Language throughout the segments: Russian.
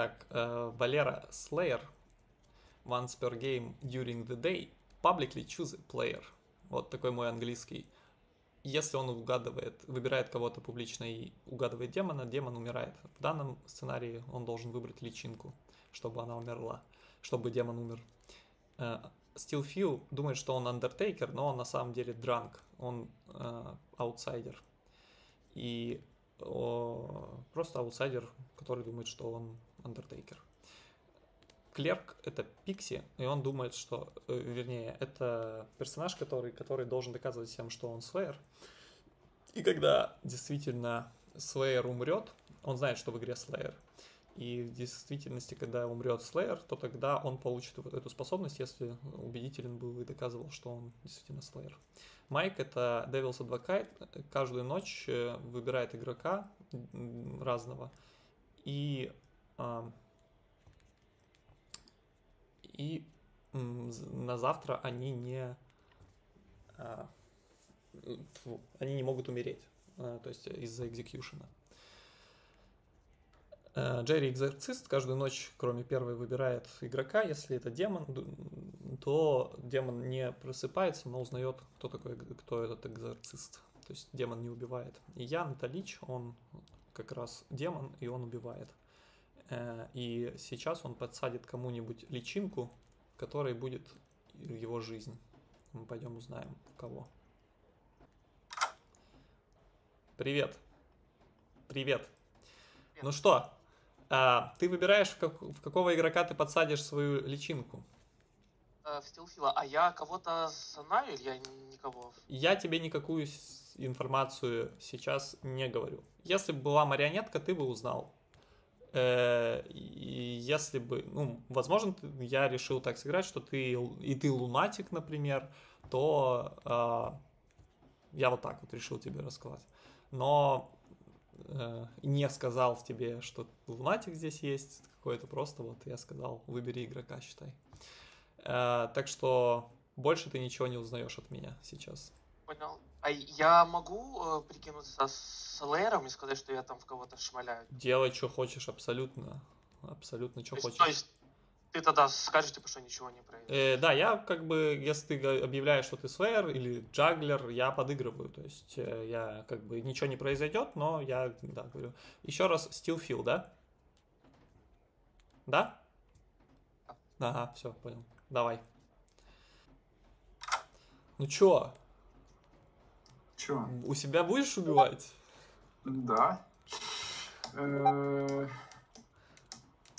Так, э, Валера Slayer. Once per game during the day. Publicly choose a player. Вот такой мой английский. Если он угадывает, выбирает кого-то публично и угадывает демона, демон умирает. В данном сценарии он должен выбрать личинку, чтобы она умерла, чтобы демон умер. Э, Steel Few думает, что он Undertaker, но он на самом деле дранк, он э, аутсайдер. И о, просто аутсайдер, который думает, что он Undertaker. Клерк — это Пикси, и он думает, что, э, вернее, это персонаж, который, который должен доказывать всем, что он Слеер. И когда действительно Слеер умрет, он знает, что в игре Слеер, и в действительности, когда умрет Слеер, то тогда он получит вот эту способность, если убедителен был и доказывал, что он действительно Слеер. Майк — это Devil's Advocate, каждую ночь э, выбирает игрока разного, и и на завтра они не а, они не могут умереть, а, то есть из-за экзекьюшена. Э, Джерри Экзорцист каждую ночь, кроме первой, выбирает игрока. Если это демон, то демон не просыпается, но узнает, кто такой, кто этот экзорцист. То есть демон не убивает. И Ян, это Лич, он как раз демон, и он убивает. Э, и сейчас он подсадит кому-нибудь личинку, которой будет его жизнь. Мы пойдем узнаем, кого. Привет. Привет. Привет. Ну что, а, ты выбираешь, в, как, в какого игрока ты подсадишь свою личинку? Э, в стилфила. А я кого-то знаю или я никого? Я тебе никакую информацию сейчас не говорю. Если бы была марионетка, ты бы узнал. Э, если бы, ну, возможно, я решил так сыграть, что ты и ты лунатик, например, то э, я вот так вот решил тебе рассказать. Но э, не сказал тебе, что лунатик здесь есть какой-то, просто вот я сказал, выбери игрока, считай. Э, так что больше ты ничего не узнаешь от меня сейчас. Понял. А я могу э, прикинуться с Лейером и сказать, что я там в кого-то шмаляю? Делай, что хочешь, абсолютно. Абсолютно, что то хочешь. То есть ты тогда скажешь, типа, что ничего не произойдет? Э, да, я как бы, если ты объявляешь, что ты Слеер или Джаглер, я подыгрываю. То есть э, я как бы ничего не произойдет, но я, да, говорю. Еще раз, Steelfield, да? Да? Ага, все, понял. Давай. Ну чё, Че? У себя будешь убивать? Да. Э,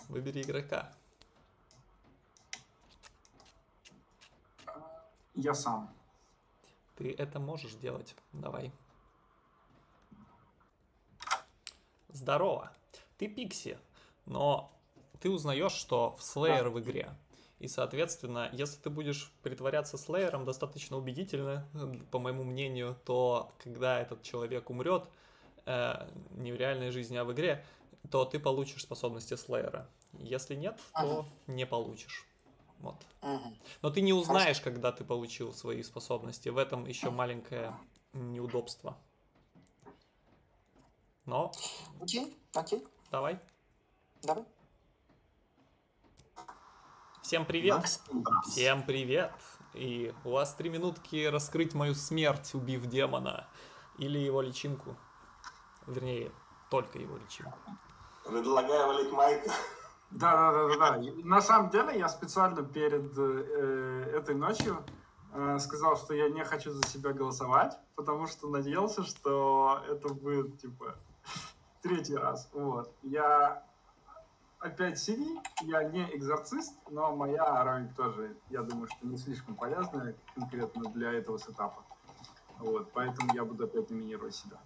Выбери игрока. Я сам. Ты это можешь делать. Давай. Здорово. Ты Пикси, но ты узнаешь, что в Slayer в игре и, соответственно, если ты будешь притворяться слеером достаточно убедительно, по моему мнению, то когда этот человек умрет, э, не в реальной жизни, а в игре, то ты получишь способности слеера. Если нет, то ага. не получишь. Вот. Ага. Но ты не узнаешь, Хорошо. когда ты получил свои способности. В этом еще маленькое неудобство. Но. Окей, окей. Давай. Давай. Всем привет! Всем привет! И у вас три минутки раскрыть мою смерть, убив демона. Или его личинку. Вернее, только его личинку. Предлагаю валить Майка. Да, да, да, да, да. На самом деле я специально перед э, этой ночью э, сказал, что я не хочу за себя голосовать, потому что надеялся, что это будет типа третий раз. Вот. Я опять синий, я не экзорцист, но моя роль тоже, я думаю, что не слишком полезная конкретно для этого сетапа. Вот, поэтому я буду опять номинировать себя.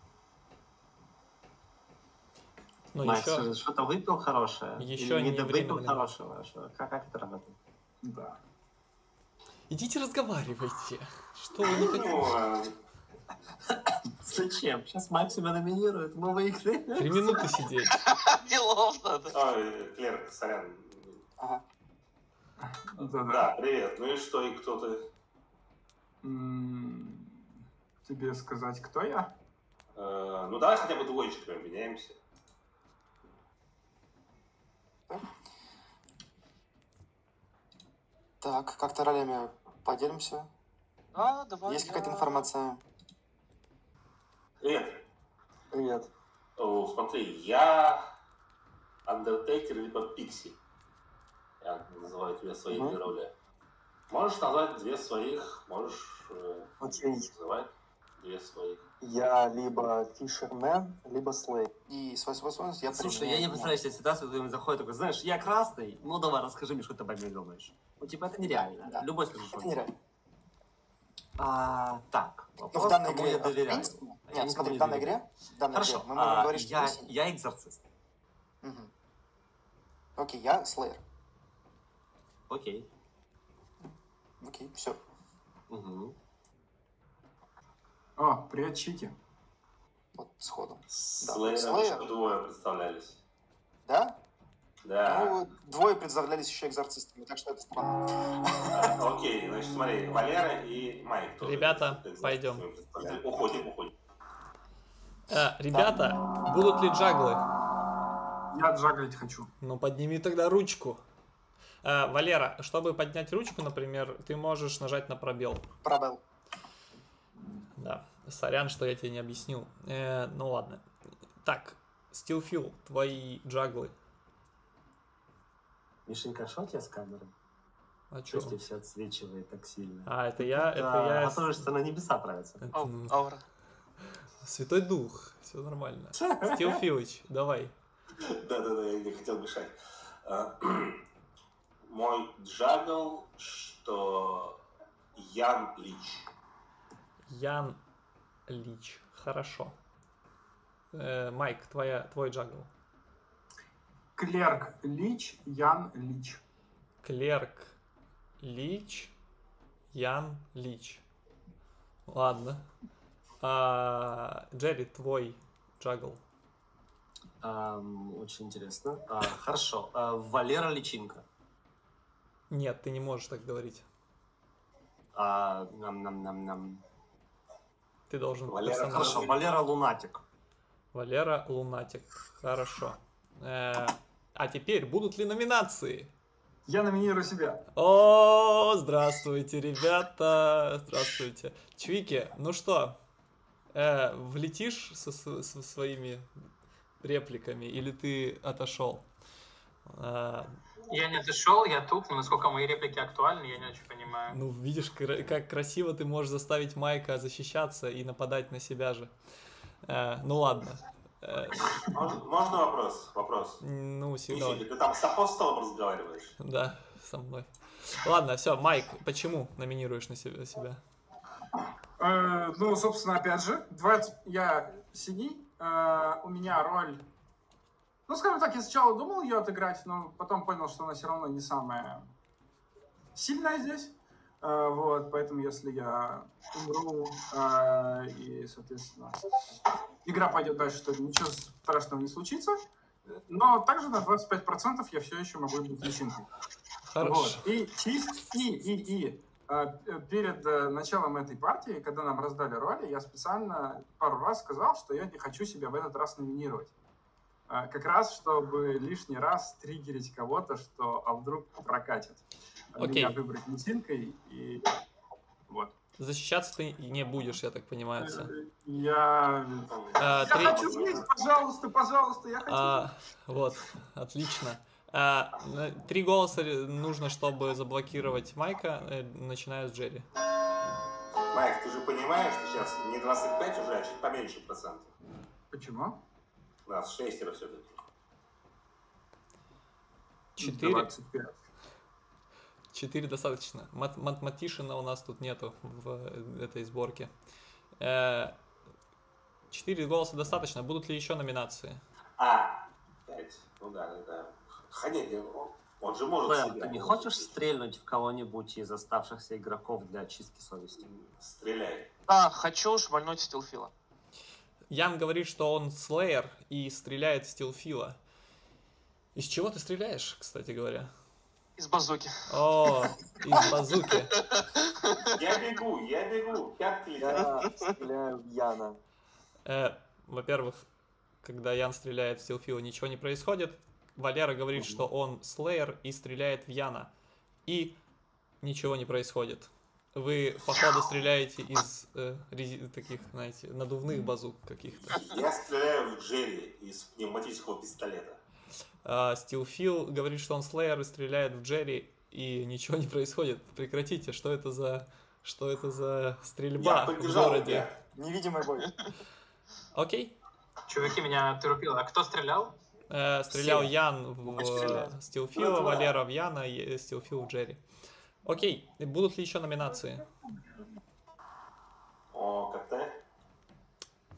Ну, Макс, еще... что-то выпил хорошее? Еще Или не, не выпил хорошего? Что? Как, как это работает? Да. Идите разговаривайте. Что вы не хотите? Зачем? Сейчас мать тебя номинирует, мы выиграем. Три минуты сидеть. Делов надо. Ой, Клер, сорян. Да, привет. Ну и что, и кто ты? Тебе сказать, кто я? Э, ну давай хотя бы двоечками обменяемся. Так, как-то ролями поделимся. А, давай. Есть какая-то информация? Привет. Привет. О, смотри, я Undertaker либо Пикси. Я называю тебя своими Мгм. роли. Можешь назвать две своих, можешь э, Окей. называть две своих. Я либо Фишермен, либо Слей. И свой способность я Слушай, я не представляю себе ситуацию, когда он заходит такой, знаешь, я красный, ну давай, расскажи мне, что ты обо мне думаешь. Ну, типа, это нереально. Да. Любой скажет, что Это нереально. А, так, вопрос, в данной кому игре... я в доверяю. принципе, Я Нет, никому смотри, не в данной игре... В данной Хорошо, игре мы можем а, говорить, что я, я экзорцист. Мгм. Окей, я Слеер. Окей. Окей, все. Угу. О, привет, Чики. Вот сходу. С Да, еще двое представлялись. Да? Да. Ну, двое представлялись еще экзорцистами, так что это странно. А, Окей, значит, смотри, Валера и Майк. Ребята, пойдем. Уходим, уходим. Э, ребята, будут ли джаглы? Я джаглить хочу. Ну, подними тогда ручку. Э, Валера, чтобы поднять ручку, например, ты можешь нажать на пробел. Пробел. Да, сорян, что я тебе не объяснил. Э, ну ладно. Так, Стилфил, твои джаглы. Мишенька, что у тебя с камерой? А Что тебе все отсвечивает так сильно? А, это я, это Да, я... Готовишься на небеса отправиться. это, Ау, ну, Аура. Святой Дух, все нормально. Стилфилыч, давай. Да-да-да, я не хотел мешать. А, Мой джагл, что Ян Лич. Ян Lleech, хорошо. Э, Майк, твоя, твой juggle. Клерк Lleech, Ян Lleech. Клерк Lleech, Ян Lleech. Ладно. А, Джерри, твой juggle. Ам, очень интересно. А, хорошо. А, Валера Личинка. Нет, ты не можешь так говорить. А, нам-нам-нам-нам. Ты должен... Валера, Хорошо, Валера Лунатик. Валера Лунатик. Хорошо. Э, а теперь будут ли номинации? Я номинирую себя. О, здравствуйте, ребята. Здравствуйте. Чвики, ну что, э, влетишь со, со своими репликами или ты отошел? Э, Я не отошел, я тут, но насколько мои реплики актуальны, я не очень понимаю. ну, видишь, кра- как красиво ты можешь заставить Майка защищаться и нападать на себя же. Э, ну ладно. Э, Можно, можно вопрос? Вопрос. ну, всегда. Ты там с апостолом разговариваешь? Да, со мной. Ладно, все, Майк, почему номинируешь на себя? Э, ну, собственно, опять же, 20... я синий, э, у меня роль... Ну, скажем так, я сначала думал ее отыграть, но потом понял, что она все равно не самая сильная здесь. Э, вот, поэтому если я умру, э, и, соответственно, игра пойдет дальше, то ничего страшного не случится. Но также на 25% я все еще могу быть личинкой. Хорошо. Вот. И чист, и, и, и перед э, началом этой партии, когда нам раздали роли, я специально пару раз сказал, что я не хочу себя в этот раз номинировать. Э, Как раз, чтобы лишний раз триггерить кого-то, что а вдруг прокатит. Окей. Меня выбрать личинкой, и вот. Защищаться ты не будешь, я так понимаю. Э, Я... А, Я три- хочу жить, пожалуйста, пожалуйста, я хочу А, вот, отлично. А, три голоса нужно, чтобы заблокировать Майка, э, начиная с Джерри. Майк, ты же понимаешь, что сейчас не 25 уже, а чуть поменьше процентов. Почему? У нас шестеро все-таки. Четыре, 25. четыре достаточно. Мат- Математишина у нас тут нету в э, этой сборке. Э, Четыре голоса достаточно. Будут ли еще номинации? А, пять. Ну да, да, да. Хотя он, он же может Бэл, себя. ты не хочешь стрельнуть в кого-нибудь из оставшихся игроков для очистки совести? Стреляй. Да, хочу шмальнуть Стилфила. Ян говорит, что он слеер и стреляет в стилфила. Из чего ты стреляешь, кстати говоря? Из базуки. О, из базуки. Я бегу, я бегу. Пятки летят. Я стреляю в Яна. Э, во-первых, когда Ян стреляет в Стилфила, ничего не происходит. Валера говорит, что он слеер и стреляет в Яна. И ничего не происходит. Вы, походу, стреляете из э, рези- таких, знаете, надувных базук каких-то. Я стреляю в Джерри из пневматического пистолета. А Стилфил говорит, что он слэйер и стреляет в Джерри, и ничего не происходит. Прекратите, что это за... Что это за стрельба Я в городе? тебя. Невидимый бой. Окей. Чуваки меня оттурупило. А кто стрелял? Э, стрелял Все. Ян в э, Стилфила, Ну, Валера в Яна, и Стилфил в Джерри. Окей, будут ли еще номинации? О, коктейль.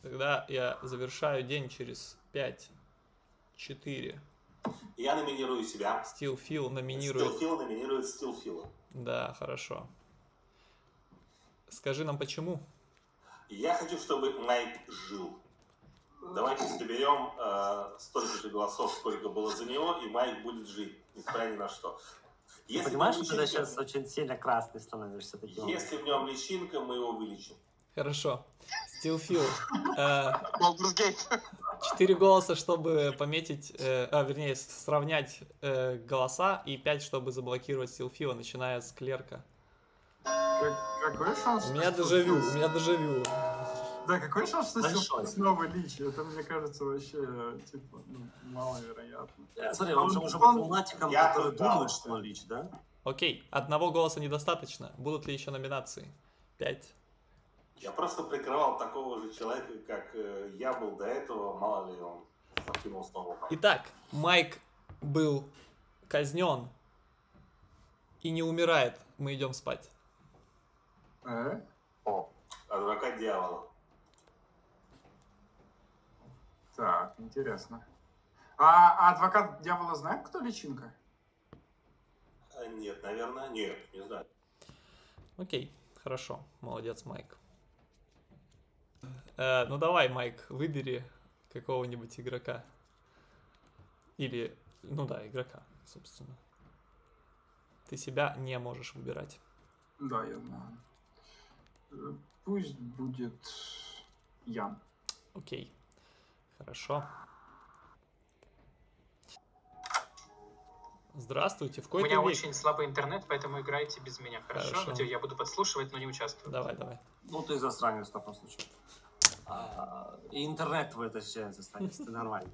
Тогда я завершаю день через 5, 4. Я номинирую себя. Стилфил номинирует. Стилфил номинирует Стилфила. Да, хорошо. Скажи нам почему. Я хочу, чтобы Майк жил. Давайте соберем э, столько же голосов, сколько было за него, и Майк будет жить, несмотря ни на что. Ты Если понимаешь, что ты сейчас очень сильно красный становишься таким? Если в нем личинка, мы его вылечим. Хорошо. Стилфил. Э, Baldur's Gate. Четыре голоса, чтобы пометить, э, а, вернее, сравнять э, голоса, и пять, чтобы заблокировать Стилфила, начиная с клерка. Как- какой шанс? У меня дежавю, Стил- у меня дежавю. Да, какой шанс, что Большой. Снова лич? Это, мне кажется, вообще, типа, ну, маловероятно. Э, Смотри, он же уже был лунатиком, Я который пытался. думает, что он лич, да? Окей, одного голоса недостаточно. Будут ли еще номинации? Пять. Я просто прикрывал такого же человека, как э, я был до этого, мало ли он закинул снова. Итак, Майк был казнен и не умирает. Мы идем спать. Э? О, Адвокат дьявола. Так, интересно. А, а адвокат дьявола знает, кто личинка? А, Нет, наверное, нет, не знаю. Окей, хорошо. Молодец, Майк. Э, ну давай, Майк, выбери какого-нибудь игрока. Или, ну да, игрока, собственно. Ты себя не можешь выбирать. Да, я знаю. Э, Пусть будет Ян. Окей. Хорошо. Здравствуйте, в У какой-то меня век. очень слабый интернет, поэтому играйте без меня, хорошо? Хорошо. Я буду подслушивать, но не участвую. Давай, давай. Ну, ты засранец в таком случае. А, и интернет твой сейчас засранец, ты нормально.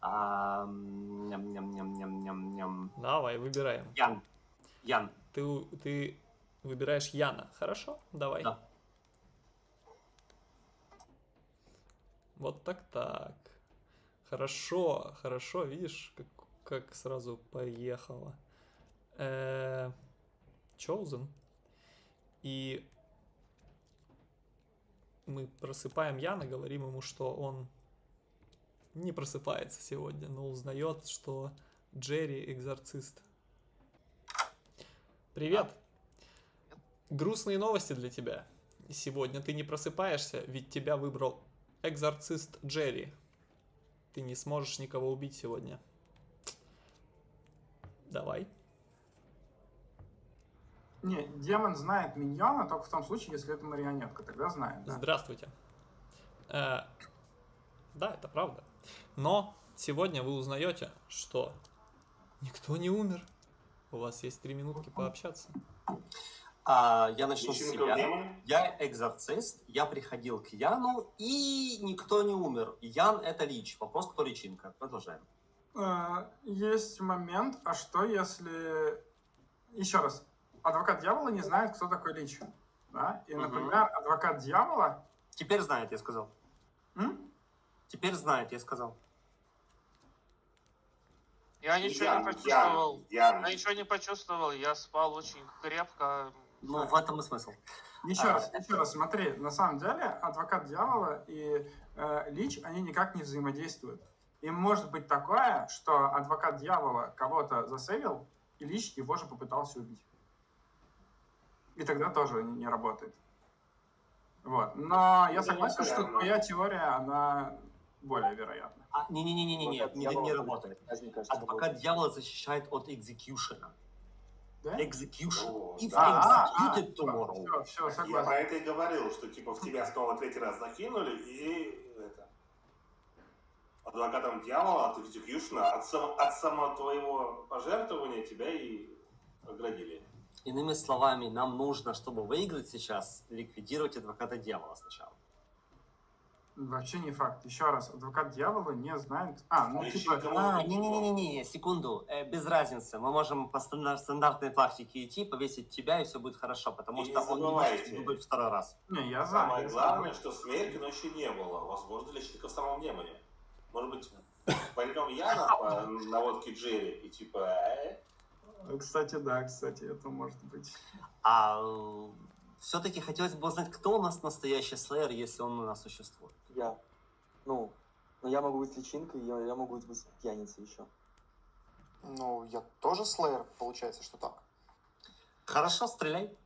А, м, Ням-ням-ням-ням-ням-ням. Давай, выбираем. Ян. Ян. Ты, у- ты выбираешь Яна. Хорошо? Давай. Да. Вот так так. Хорошо, хорошо, видишь, как, как сразу поехало. Э, Chosen. И мы просыпаем Яна, говорим ему, что он не просыпается сегодня, но узнает, что Джерри экзорцист. Привет! Грустные новости для тебя. Сегодня ты не просыпаешься, ведь тебя выбрал экзорцист Джерри. Ты не сможешь никого убить сегодня. Давай. Не, демон знает миньона только в том случае, если это марионетка. Тогда знает. да. Здравствуйте. Э, да, это правда. Но сегодня вы узнаете, что никто не умер. У вас есть три минутки пообщаться. А, я начну с Личинка в себя. демоне? Я экзорцист, я приходил к Яну, и никто не умер. Ян — это лич. Вопрос, кто личинка. Продолжаем. Э, Есть момент, а что если... Еще раз. Адвокат дьявола не знает, кто такой Лич. Да? И, например, адвокат дьявола... Теперь знает, я сказал. М? Теперь знает, я сказал. Я ничего Ян, не почувствовал. Ян, Я ничего не почувствовал, я спал очень крепко. Ну, в этом и смысл. Еще А, раз, еще раз, смотри, на самом деле адвокат дьявола и э, Лич, они никак не взаимодействуют. И может быть такое, что адвокат дьявола кого-то засейвил, и Лич его же попытался убить. И тогда тоже не, не работает. Вот. Но я Ну, согласен, что твоя теория, она более вероятна. А, не, адвокат не, дьявола не работает. опять, мне кажется, Адвокат дьявола защищает от экзекьюшена. Да? Execution. О, If да. executed tomorrow. Все, все, Я согласен. про это и говорил, что типа в тебя снова третий раз закинули, и это... Адвокатом дьявола от экзекьюшна, от, сам- от самого твоего пожертвования тебя и оградили. Иными словами, нам нужно, чтобы выиграть сейчас, ликвидировать адвоката дьявола сначала. Вообще не факт. Еще раз, адвокат дьявола не знает... А, ну типа... А, не-не-не, секунду, э, без разницы. Мы можем по стандар- стандартной тактике идти, повесить тебя, и все будет хорошо, потому И что не он не может дублить второй раз. Не, я за. Самое я за. главное, что смерти ночью не было. Возможно, личинка в самом демоне. Может быть, пойдем Яна по наводке Джерри и типа... э, Э, Кстати, да, кстати, это может быть. А все-таки хотелось бы узнать, кто у нас настоящий слэйер, если он у нас существует. Я. Ну, но я могу быть личинкой, я, я могу быть пьяницей еще. Ну, я тоже слэйер, получается, что так. Хорошо, стреляй.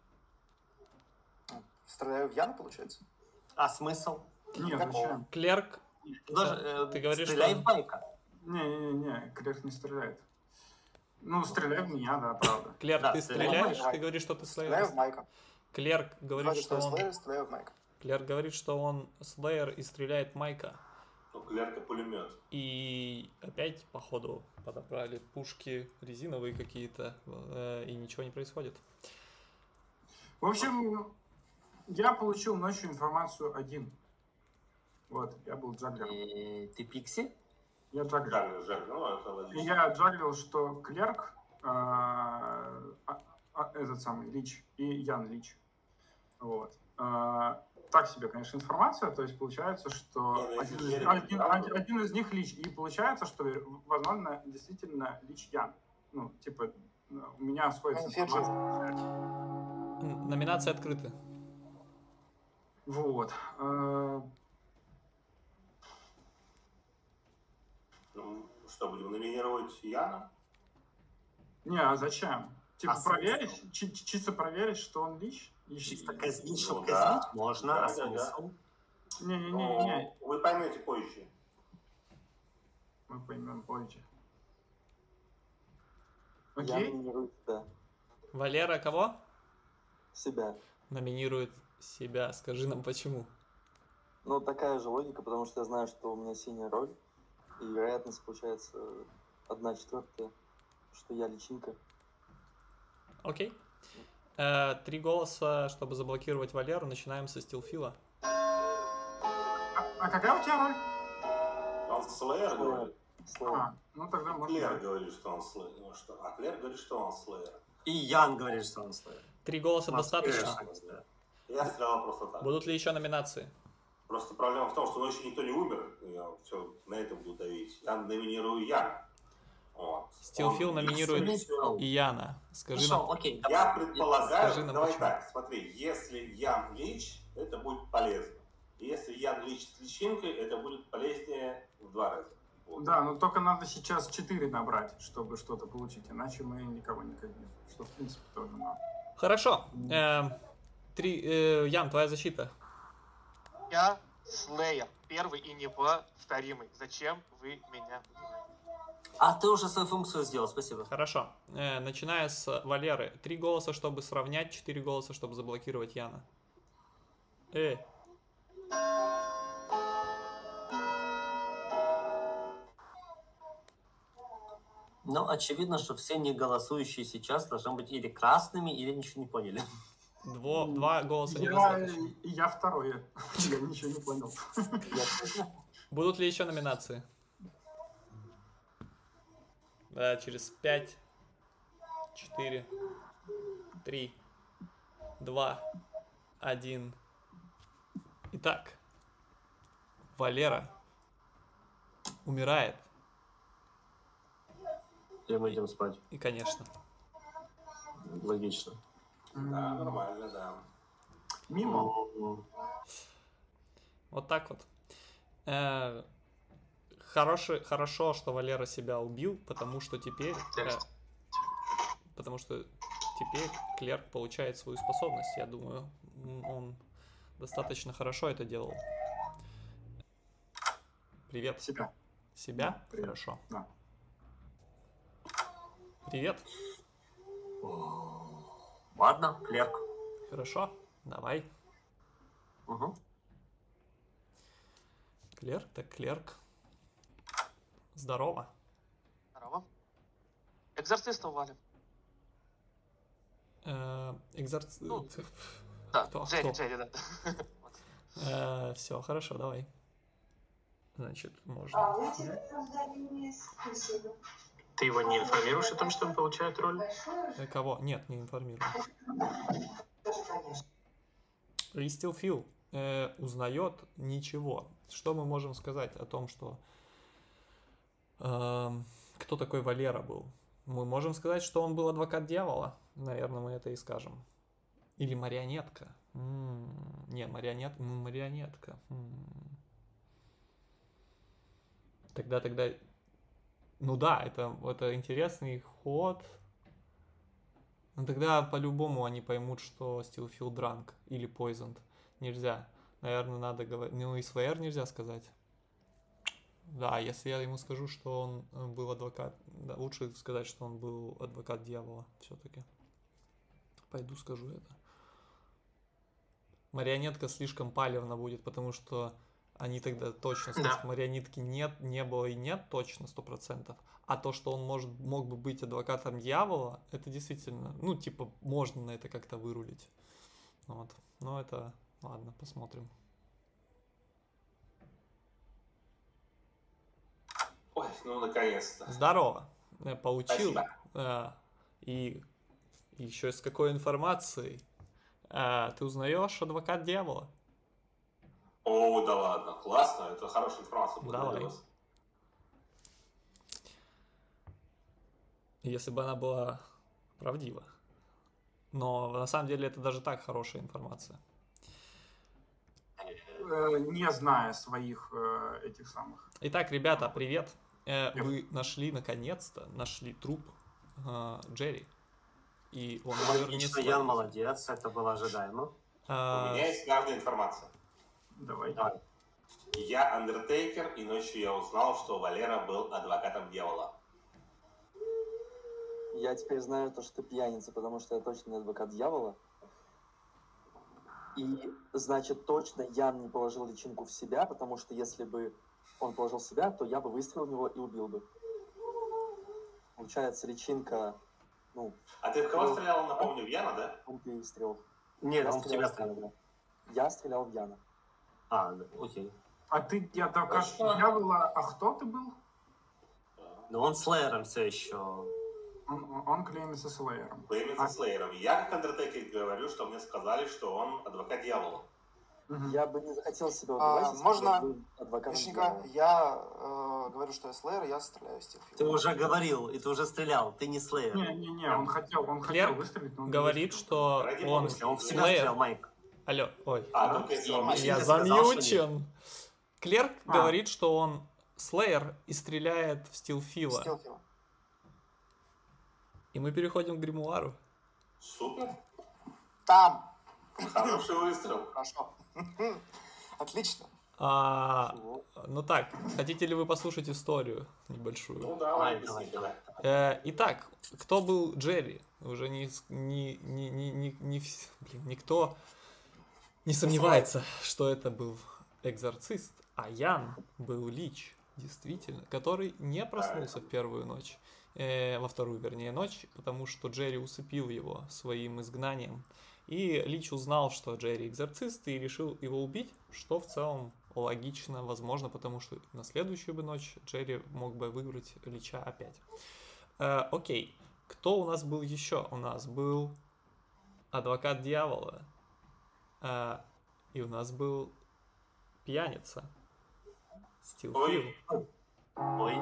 Стреляю в Яна, получается? А смысл? Нет, Какого? зачем? Клерк, Ты, тоже, э, Ты говоришь, стреляй что- в байка. Не-не-не, Клерк не стреляет. Ну, стреляй в меня, да, правда. Клерк, Да, ты стреляешь? Ты говоришь, что ты Стреляю в слэйер? Майка. Клерк говорит, Говорю, что что я он... слэйер, стреляю в Майка. Клерк говорит, что он слэйер и стреляет Майка. Ну, клерка пулемет. И опять, походу, подобрали пушки резиновые какие-то, э, и ничего не происходит. В общем, я получил ночью информацию один. Вот, я был juggler ом. Э, Ты Pixie? Я жаль, ну это И логично. я джаглил, что Клерк, а, а, а, этот самый Lleech и Ян Lleech. Вот. А, так себе, конечно, информация. То есть получается, что ну, один, из, один- один- один из них Lleech. И получается, что, возможно, действительно Lleech Ян. Ну, типа, у меня сходится Манифест же. информация. Н- Номинации открыты. Вот. А, Ну, что, будем номинировать Яна? Не, а зачем? Типа А проверить, чи- чи- чисто проверить, что он лич? И- Чисто и- казнить, Ну чтобы да. казнить можно, Да, а да, да. смысл? Не-не-не-не, Ну, вы поймете позже. мы поймем позже. Я Окей? номинирую себя. Валера кого? Себя. Номинирует себя. Скажи нам почему. Ну, такая же логика, потому что я знаю, что у меня синяя роль, и вероятность получается одна четвертая, что я личинка. Окей. Э, три голоса, чтобы заблокировать Валеру. Начинаем со стилфила. А, а какая у тебя роль? Он слэйер говорит. А, ну тогда можно... Клер говорит, что он слэйер. Ну, что? А Клер говорит, что он слэйер. И Ян говорит, что он слэйер. Три голоса Маскируешь, достаточно. да. Я стрелял просто так. Будут ли еще номинации? Просто проблема в том, что ночью никто не умер. Я все на это буду давить. Я номинирую Яна. Вот. Стилфил номинирует Яна. Скажи Хорошо, нам. окей. Я давай. предполагаю, Скажи нам, давай почему. так, смотри, если Ян Лич, это будет полезно. Если Ян Лич с личинкой, это будет полезнее в два раза. Вот. Да, но только надо сейчас 4 набрать, чтобы что-то получить, иначе мы никого не казним. Что, в принципе, тоже надо. Хорошо. Эм, три, э, Ян, твоя защита. Я Слеер, первый и неповторимый. Зачем вы меня убиваете? А ты уже свою функцию сделал, спасибо. Хорошо. Э, начиная с Валеры. Три голоса, чтобы сравнять, четыре голоса, чтобы заблокировать Яна. Э, Ну, очевидно, что все не голосующие сейчас должны быть или красными, или ничего не поняли. дво, два голоса Я, недостаточно. я второй. Я ничего не понял. Будут ли еще номинации? Да, через пять, четыре, три, два, один. Итак, Валера умирает. И мы идем спать. И, конечно, Логично. Да, нормально, да. Мимо. М, вот так вот. Хороший, хорошо, что Валера себя убил, потому что теперь... э, потому что теперь Клерк получает свою способность. Я думаю, он достаточно хорошо это делал. Привет. Себя. Себя? Привет. Хорошо. Да. Привет. Ладно, клерк. Хорошо. Давай. Угу. Клерк, так клерк. Здорово. Здорово. Экзорциста валим. Э, Экзорц... Ну, Да, Кто? Джерри, Кто? Джерри, да. все, хорошо, давай. Значит, А, можно. у тебя рождение спасибо. Ты его не информируешь о том, что он получает роль? Э, Кого? Нет, не информирую. конечно. И Still Feel э, узнает ничего. Что мы можем сказать о том, что кто такой Валера был? Мы можем сказать, что он был адвокат дьявола. Наверное, мы это и скажем. Или марионетка. М, Не, марионет... м, марионетка. М. Тогда, тогда... Ну да, это, это интересный ход. Ну тогда по-любому они поймут, что Still Feel Drunk или Poisoned. Нельзя. Наверное, надо говорить... Ну и СВР нельзя сказать. Да, если я ему скажу, что он э, был адвокат... Да, лучше сказать, что он был адвокат дьявола все-таки. Пойду скажу это. Марионетка слишком палевно будет, потому что они тогда точно скажут, Да. марионетки нет, не было и нет точно, сто процентов. А то, что он может, мог бы быть адвокатом дьявола, это действительно, ну, типа, можно на это как-то вырулить. Вот. Но это, ладно, посмотрим. Ой, ну наконец-то. Здорово. Э, Получил. Спасибо. э, И еще с какой информацией? Э, Ты узнаешь адвокат дьявола? О, да ладно, классно, это хорошая информация. Давай. благодарю вас. Если бы она была правдива. Но на самом деле это даже так хорошая информация. Не зная своих этих самых. Итак, ребята, привет. Э. Вы нашли наконец-то, нашли труп э, Джерри. И он умер не Логично, сразу. Ян молодец, это было ожидаемо. У А, меня есть главная информация. Давай. Давай. Я Андертейкер, и ночью я узнал, что Валера был адвокатом дьявола. Я теперь знаю то, что ты пьяница, потому что я точно не адвокат дьявола. И, значит, точно Ян не положил личинку в себя, потому что если бы он положил себя, то я бы выстрелил в него и убил бы. Получается, личинка, ну, А ты в кого стрелял, напомню, в Яна, да? он перестрел. Нет, Я он в тебя стрелял. стрелял. Я стрелял в Яна. А, да, окей. А ты, я адвокат Хорошо. дьявола, а кто ты был? Но он с Лейером все еще. Он, он- клеймится Слеером. Клеймится А- Слеером. Я, как Андертейкер, говорю, что мне сказали, что он адвокат дьявола. Мгм. Я бы не захотел себя А, убивать, бы можно я дьявола. я э, говорю, что я Слеер, я стреляю в Стилфилд. Ты уже говорил, и ты уже стрелял, ты не Слеер. Не-не-не, он хотел, он Клерк хотел выстрелить, но он говорит, что Ради он Он в тебя Слеер. стрелял, Майк. Алло, ой. А. Машина Я что замьючен. Клерк А. говорит, что он Слеер и стреляет в Стилфила. Стилфилд. И мы переходим к гримуару. Супер. Там. Хороший выстрел. Хорошо. Отлично. А, ну так, хотите ли вы послушать историю небольшую? Ну, давай, Давай, давай, давай. Э, итак, кто был Джерри? Уже не, не, не, не, не, не блин, никто не сомневается, что это был экзорцист, а Ян был Лич, действительно, который не проснулся в первую ночь, э, во вторую, вернее, ночь, потому что Джерри усыпил его своим изгнанием. И Лич узнал, что Джерри экзорцист, и решил его убить, что в целом логично, возможно, потому что на следующую бы ночь Джерри мог бы выбрать Лича опять. Э, окей, кто у нас был еще? У нас был адвокат дьявола. Э, и у нас был пьяница. Стилфил. Ой. Ой,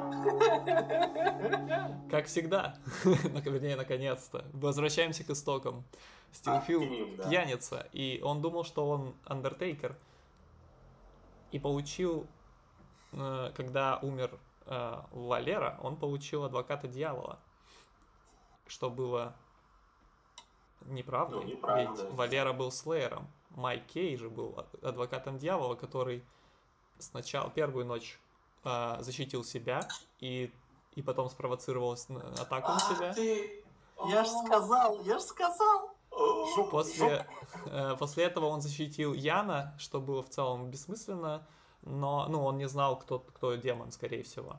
Как всегда. Вернее, наконец-то. Возвращаемся к истокам. Стилфил Оптимизм, да. пьяница. И он думал, что он Андертейкер. И получил, э, когда умер э, Валера, он получил адвоката дьявола. Что было неправдой. Ну, неправда. Ведь Валера был Слеером. Майк Кей же был а- адвокатом дьявола, который сначала первую ночь э, защитил себя и, и потом спровоцировал атаку на себя. ты! я ж сказал, я ж сказал. После, э, после этого он защитил Яна, что было в целом бессмысленно, но ну, он не знал, кто, кто демон, скорее всего.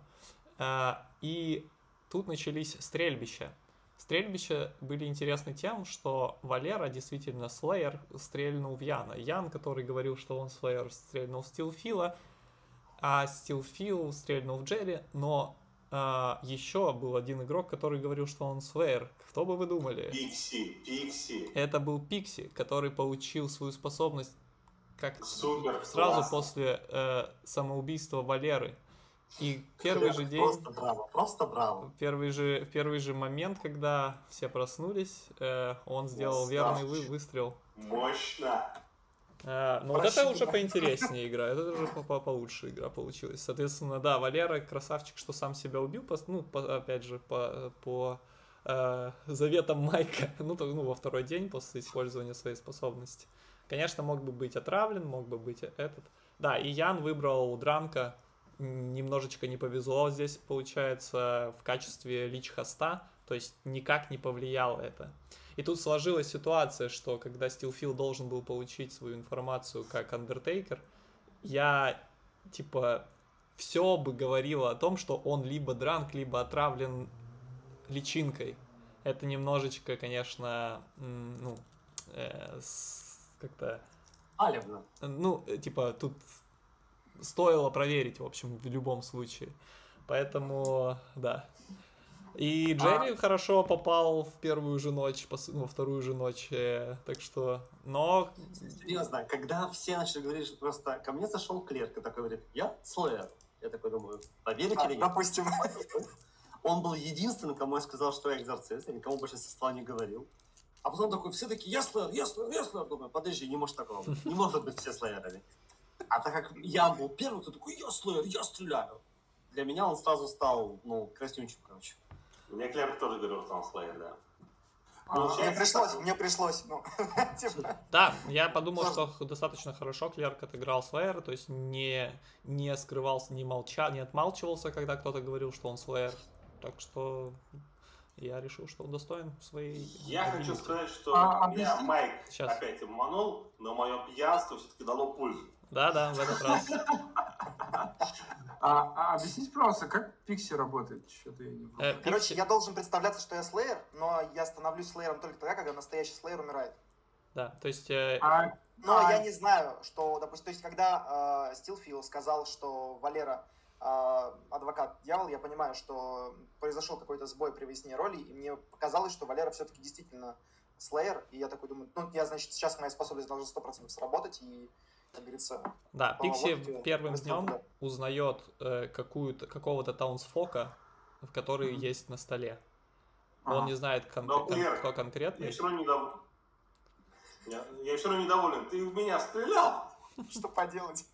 Э, и тут начались стрельбища. Стрельбища были интересны тем, что Валера действительно Слеер стрельнул в Яна. Ян, который говорил, что он Слеер, стрельнул в Стилфила, а Стилфил стрельнул в Джерри, но а, еще был один игрок, который говорил, что он Слеер. Кто бы вы думали? Пикси, Пикси. Это был Пикси, который получил свою способность как Супер, сразу классно. после э, самоубийства Валеры. И первый же день, Просто браво, просто браво. первый же, первый же момент, когда все проснулись, э, он сделал верный вы- выстрел. Мощно. А, ну вот это уже поинтереснее игра, это уже по- по- получше игра получилась. Соответственно, да, Валера красавчик, что сам себя убил, ну, по- опять же, по, по э, заветам Майка, ну, то- ну, во второй день после использования своей способности. Конечно, мог бы быть отравлен, мог бы быть этот. Да, и Ян выбрал Дранка, немножечко не повезло здесь, получается, в качестве лич-хоста, то есть никак не повлияло это. И тут сложилась ситуация, что когда Стилфил должен был получить свою информацию как Undertaker, я, типа, все бы говорило о том, что он либо дранк, либо отравлен личинкой. Это немножечко, конечно, ну, э, как-то Алевно. ну, э, типа, тут стоило проверить, в общем, в любом случае. Поэтому, да. И Джерри хорошо попал в первую же ночь, ну, во вторую же ночь, э, так что... Но... Серьезно, когда все начали говорить, что просто ко мне зашел клерк и такой говорит, я Слеер. Я такой думаю, поверите А, или нет? Допустим. Он был единственным, кому я сказал, что я экзорцист, я никому больше со стола не говорил. А потом такой, все такие, я Слеер, я Слеер, я Слеер. Думаю, подожди, не может такого быть. Не может быть все Слеерами. А так как я был первый, кто такой, я Слеер, я стреляю. Для меня он сразу стал, ну, краснючим, короче. Мне Клем тоже говорил, что он слэйр, да. А, Мне пришлось, так. мне пришлось. Ну, типа, Да, я подумал, что достаточно хорошо Клерк отыграл Слеер, то есть не, не скрывался, не молчал, не отмалчивался, когда кто-то говорил, что он Слеер. Так что я решил, что он достоин своей... Я хочу сказать, что А, меня. Майк Сейчас. опять обманул, но мое пьянство все-таки дало пользу. Да-да, в этот раз. А, а объясните, пожалуйста, как Пикси работает? Что-то я не Э, понял. Короче, я должен представляться, что я слеер, но я становлюсь слеером только тогда, когда настоящий слеер умирает. Да, то есть... э, А, Но А- я не знаю, что, допустим, то есть, когда э, Стилфил сказал, что Валера э, адвокат дьявол, я понимаю, что произошел какой-то сбой при выяснении роли, и мне показалось, что Валера все-таки действительно слеер, и я такой думаю, ну, я, значит, сейчас моя способность должна 100% сработать, и, как говорится, Да, Пикси первым днем туда. узнает э, какую-то, какого-то таунсфока, в который Мгм. есть на столе. Ага. Он не знает, кон- Но, кон- кто Я конкретно. все равно недоволен. Я, я все равно недоволен. Ты в меня стрелял? что поделать?